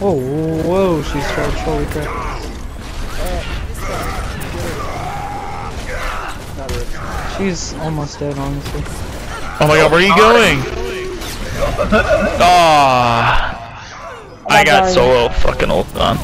Oh, whoa, she's charged. Holy crap. She's almost dead, honestly. Oh my god, where are you going? Ah, I got solo fucking ult on.